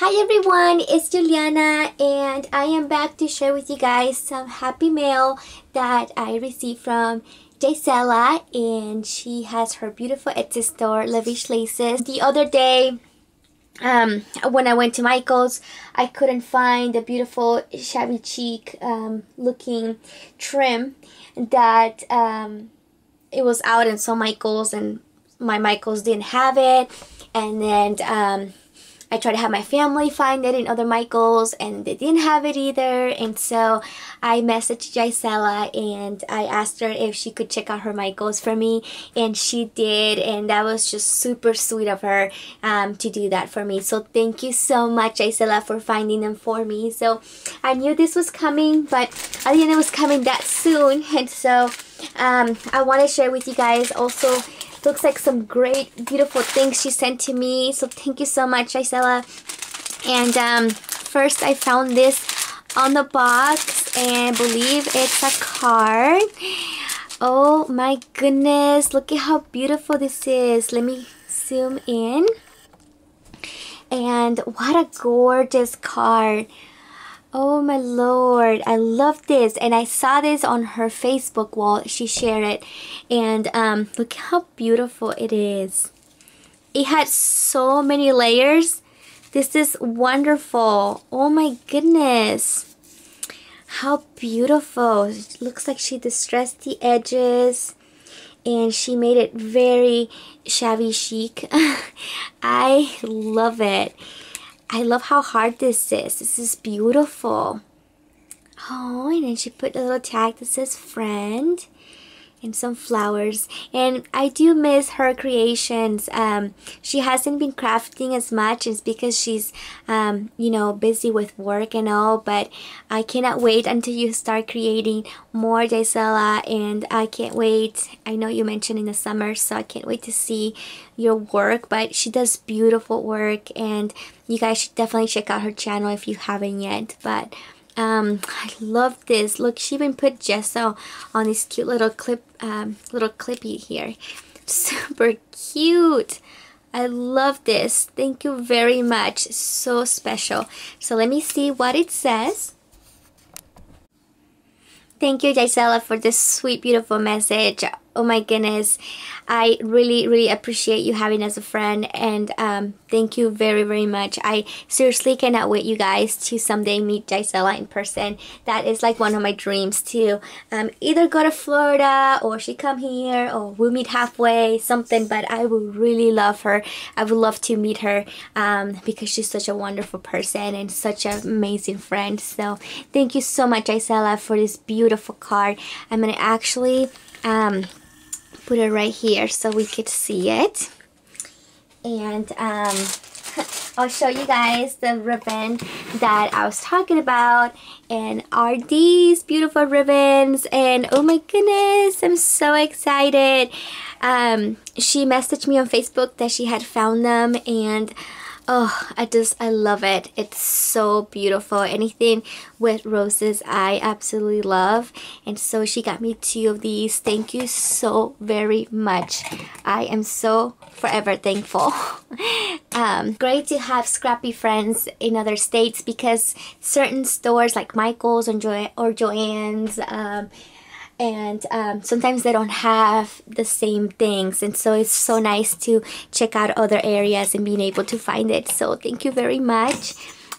Hi everyone, it's Juliana and I am back to share with you guys some happy mail that I received from Jaizella and she has her beautiful Etsy store, Lavish Laces. The other day, um, when I went to Michael's, I couldn't find the beautiful shabby chic um, looking trim that um, it was out in some Michael's and my Michael's didn't have it and then um, I tried to have my family find it in other Michaels and they didn't have it either. And so I messaged Jaizella and I asked her if she could check out her Michaels for me and she did and that was just super sweet of her um, to do that for me. So thank you so much Jaizella for finding them for me. So I knew this was coming but I didn't know it was coming that soon. And so um, I want to share with you guys also looks like some great, beautiful things she sent to me. So thank you so much, Jaizella. And um, first I found this on the box and believe it's a card. Oh my goodness, look at how beautiful this is. Let me zoom in. And what a gorgeous card. Oh my lord, I love this. And I saw this on her Facebook wall. She shared it. And um, look how beautiful it is. It had so many layers. This is wonderful. Oh my goodness. How beautiful. It looks like she distressed the edges and she made it very shabby chic. I love it. I love how hard this is. This is beautiful. Oh, and then she put a little tag that says friend and some flowers. And I do miss her creations. Um, she hasn't been crafting as much it's because she's um, you know busy with work and all but I cannot wait until you start creating more Jaizella and I can't wait. I know you mentioned in the summer so I can't wait to see your work but she does beautiful work and you guys should definitely check out her channel if you haven't yet. But um, I love this. Look, she even put gesso on this cute little clip, um, little clippy here. Super cute. I love this. Thank you very much. So special. So let me see what it says. Thank you, Jaizella, for this sweet, beautiful message oh my goodness. I really really appreciate you having as a friend and um, thank you very very much. I seriously cannot wait you guys to someday meet Jaizella in person. That is like one of my dreams to um, either go to Florida or she come here or we'll meet halfway something but I would really love her. I would love to meet her um, because she's such a wonderful person and such an amazing friend. So thank you so much Jaizella for this beautiful card. I'm gonna actually um, put it right here so we could see it. And um, I'll show you guys the ribbon that I was talking about. And are these beautiful ribbons? And oh my goodness I'm so excited. Um, she messaged me on Facebook that she had found them. And Oh, I just, I love it. It's so beautiful. Anything with roses, I absolutely love. And so she got me two of these. Thank you so very much. I am so forever thankful. um, great to have scrappy friends in other states because certain stores like Michael's or, jo or Joann's, um, and um, sometimes they don't have the same things. And so it's so nice to check out other areas and being able to find it. So thank you very much.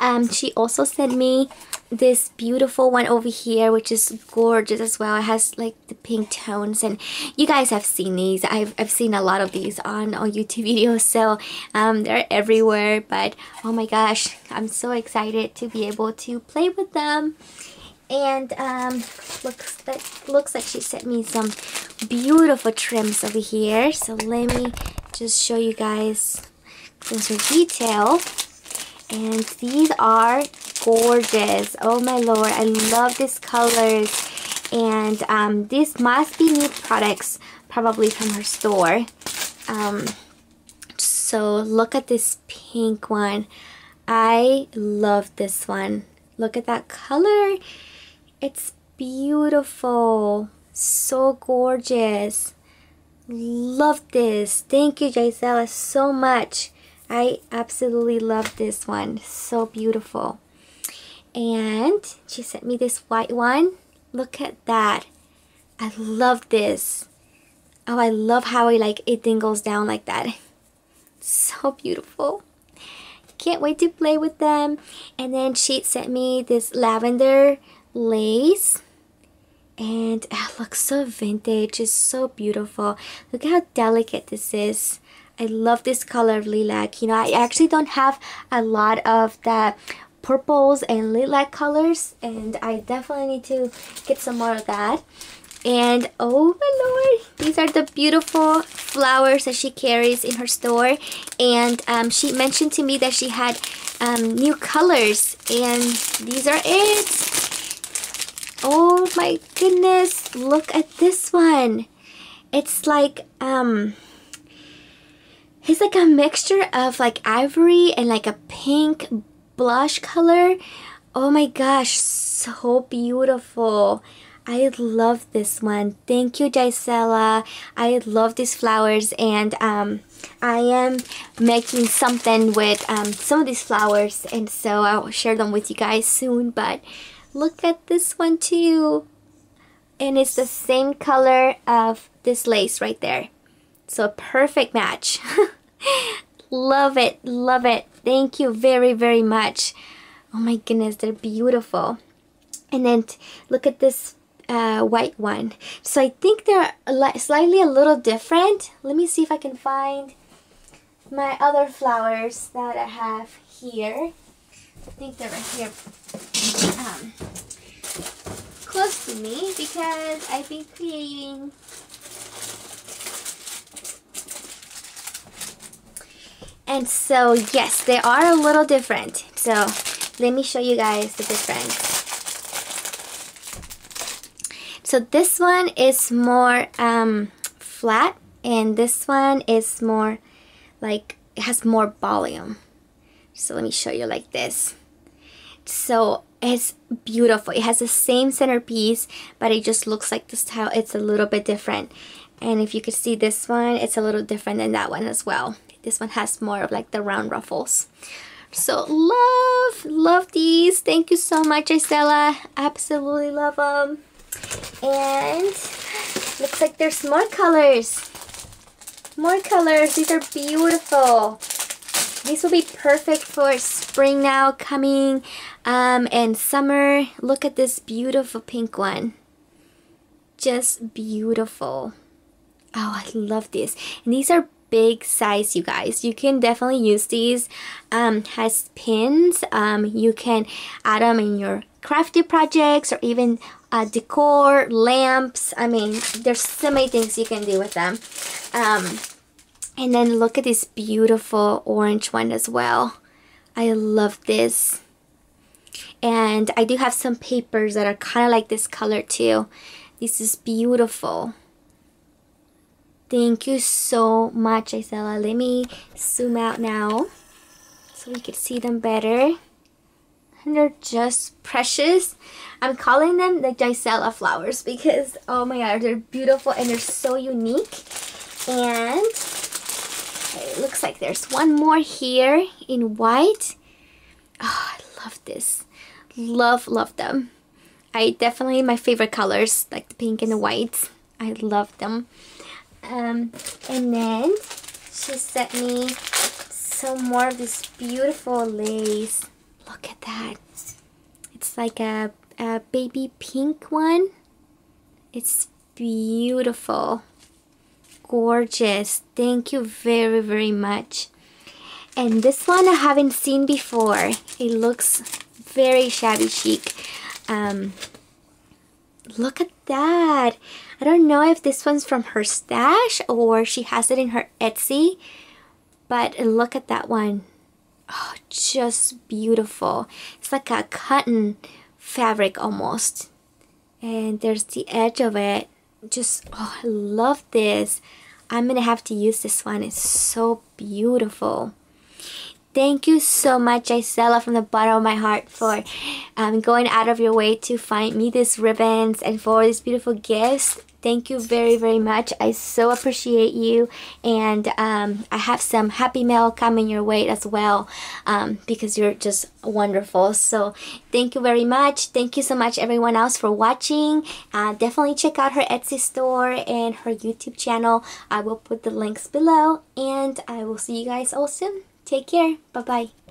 Um, she also sent me this beautiful one over here which is gorgeous as well. It has like the pink tones. And you guys have seen these. I've, I've seen a lot of these on, on YouTube videos. So um, they're everywhere. But oh my gosh I'm so excited to be able to play with them and um, looks like looks like she sent me some beautiful trims over here. So let me just show you guys closer detail. And these are gorgeous. Oh my lord. I love these colors. And um, these must be new products probably from her store. Um, so look at this pink one. I love this one. Look at that color it's beautiful. So gorgeous. Love this. Thank you, Jaizella, so much. I absolutely love this one. So beautiful. And she sent me this white one. Look at that. I love this. Oh, I love how it like it dingles down like that. So beautiful. Can't wait to play with them. And then she sent me this lavender lace. And it looks so vintage. It's so beautiful. Look how delicate this is. I love this color of lilac. You know, I actually don't have a lot of the purples and lilac colors and I definitely need to get some more of that. And oh my lord, these are the beautiful flowers that she carries in her store. And um, she mentioned to me that she had um, new colors and these are it. Oh my goodness, look at this one. It's like, um, it's like a mixture of like ivory and like a pink blush color. Oh my gosh, so beautiful. I love this one. Thank you, Jaizella. I love these flowers and um, I am making something with um, some of these flowers and so I'll share them with you guys soon. But look at this one too. And it's the same color of this lace right there. So a perfect match. love it, love it. Thank you very, very much. Oh my goodness, they're beautiful. And then look at this uh, white one. So I think they're slightly a little different. Let me see if I can find my other flowers that I have here. I think they're right here um, close to me because I've been creating and so yes they are a little different so let me show you guys the difference so this one is more um, flat and this one is more like, it has more volume. So let me show you like this. So it's beautiful. It has the same centerpiece, but it just looks like the style. It's a little bit different. And if you could see this one, it's a little different than that one as well. This one has more of like the round ruffles. So love, love these. Thank you so much, Jaizella. Absolutely love them. And looks like there's more colors. More colors. These are beautiful. These will be perfect for spring now coming um, and summer. Look at this beautiful pink one. Just beautiful. Oh, I love this. And these are big size, you guys. You can definitely use these um, as pins. Um, you can add them in your crafty projects or even uh, decor, lamps. I mean, there's so many things you can do with them. Um, and then look at this beautiful orange one as well. I love this. And I do have some papers that are kind of like this color too. This is beautiful. Thank you so much, Jaizella. Let me zoom out now so we can see them better and they're just precious. I'm calling them the Jaizella flowers because oh my god they're beautiful and they're so unique and it looks like there's one more here in white. Oh, I love this. Love, love them. I definitely my favorite colors like the pink and the white. I love them. Um, and then she sent me some more of this beautiful lace Look at that. It's like a, a baby pink one. It's beautiful. Gorgeous. Thank you very, very much. And this one I haven't seen before. It looks very shabby chic. Um, look at that. I don't know if this one's from her stash or she has it in her Etsy. But look at that one oh, just beautiful. It's like a cotton fabric almost. And there's the edge of it. Just, oh, I love this. I'm going to have to use this one. It's so beautiful. Thank you so much, Jaizella, from the bottom of my heart for um, going out of your way to find me these ribbons and for these beautiful gifts. Thank you very, very much. I so appreciate you. And um, I have some happy mail coming your way as well um, because you're just wonderful. So thank you very much. Thank you so much everyone else for watching. Uh, definitely check out her Etsy store and her YouTube channel. I will put the links below and I will see you guys all soon. Take care. Bye-bye.